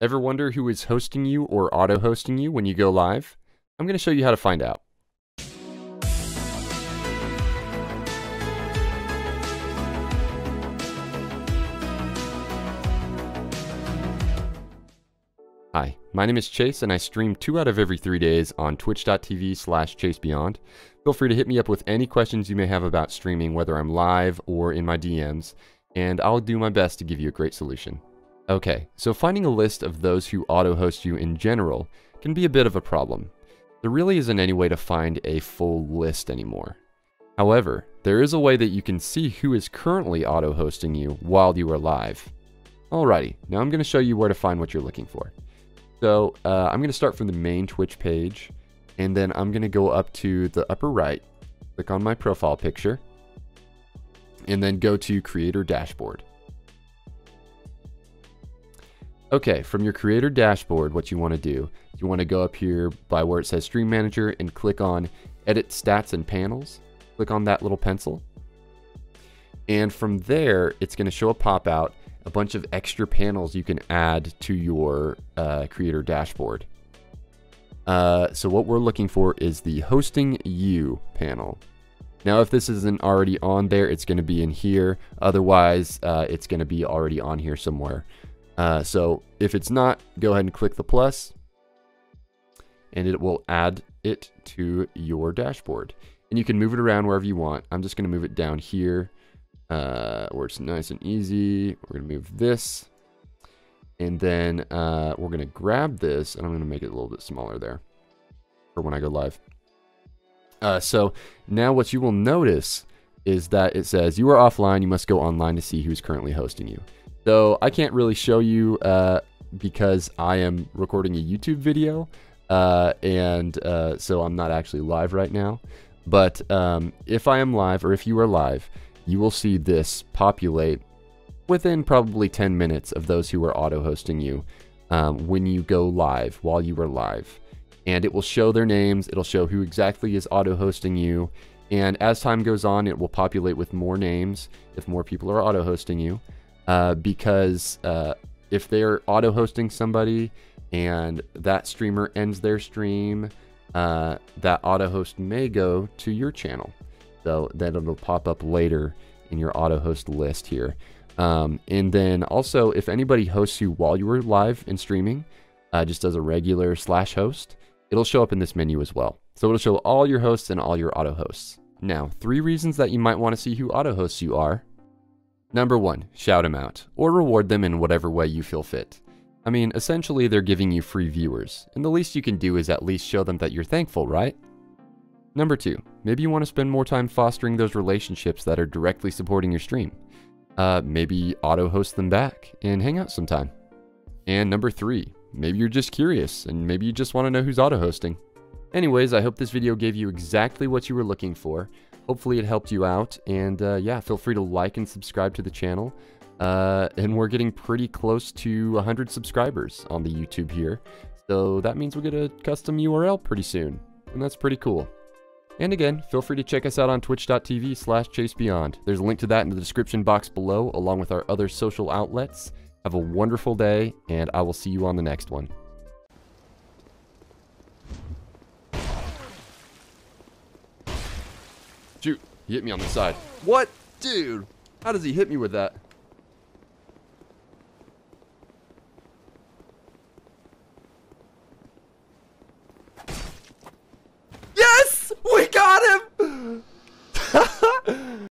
Ever wonder who is hosting you or auto hosting you when you go live? I'm going to show you how to find out. Hi, my name is Chase and I stream two out of every three days on twitch.tv slash chasebeyond. Feel free to hit me up with any questions you may have about streaming, whether I'm live or in my DMs, and I'll do my best to give you a great solution. Okay, so finding a list of those who auto-host you in general can be a bit of a problem. There really isn't any way to find a full list anymore. However, there is a way that you can see who is currently auto-hosting you while you are live. Alrighty, now I'm going to show you where to find what you're looking for. So uh, I'm going to start from the main Twitch page, and then I'm going to go up to the upper right, click on my profile picture, and then go to Creator Dashboard. Okay, from your Creator Dashboard, what you want to do, you want to go up here by where it says Stream Manager and click on Edit Stats and Panels. Click on that little pencil. And from there, it's going to show a pop-out a bunch of extra panels you can add to your uh, creator dashboard. Uh, so what we're looking for is the hosting you panel. Now, if this isn't already on there, it's going to be in here. Otherwise, uh, it's going to be already on here somewhere. Uh, so if it's not, go ahead and click the plus, and it will add it to your dashboard. And you can move it around wherever you want. I'm just going to move it down here uh, where it's nice and easy. We're going to move this. And then uh, we're going to grab this, and I'm going to make it a little bit smaller there for when I go live. Uh, so now what you will notice is that it says you are offline. You must go online to see who's currently hosting you. So I can't really show you uh, because I am recording a YouTube video. Uh, and uh, so I'm not actually live right now. But um, if I am live or if you are live, you will see this populate within probably 10 minutes of those who are auto hosting you um, when you go live while you are live. And it will show their names, it'll show who exactly is auto hosting you. And as time goes on, it will populate with more names if more people are auto hosting you. Uh, because uh, if they're auto hosting somebody and that streamer ends their stream, uh, that auto host may go to your channel. So then it'll pop up later in your auto host list here. Um, and then also, if anybody hosts you while you were live and streaming, uh, just as a regular slash host, it'll show up in this menu as well. So it'll show all your hosts and all your auto hosts. Now, three reasons that you might want to see who auto hosts you are. Number one, shout them out, or reward them in whatever way you feel fit. I mean, essentially, they're giving you free viewers, and the least you can do is at least show them that you're thankful, right? Number two, maybe you want to spend more time fostering those relationships that are directly supporting your stream. Uh, maybe auto host them back and hang out sometime. And number three, maybe you're just curious and maybe you just want to know who's auto hosting. Anyways, I hope this video gave you exactly what you were looking for. Hopefully it helped you out. And uh, yeah, feel free to like and subscribe to the channel. Uh, and we're getting pretty close to 100 subscribers on the YouTube here. So that means we'll get a custom URL pretty soon. And that's pretty cool. And again, feel free to check us out on twitch.tv slash chasebeyond. There's a link to that in the description box below, along with our other social outlets. Have a wonderful day, and I will see you on the next one. Shoot, he hit me on the side. What? Dude, how does he hit me with that?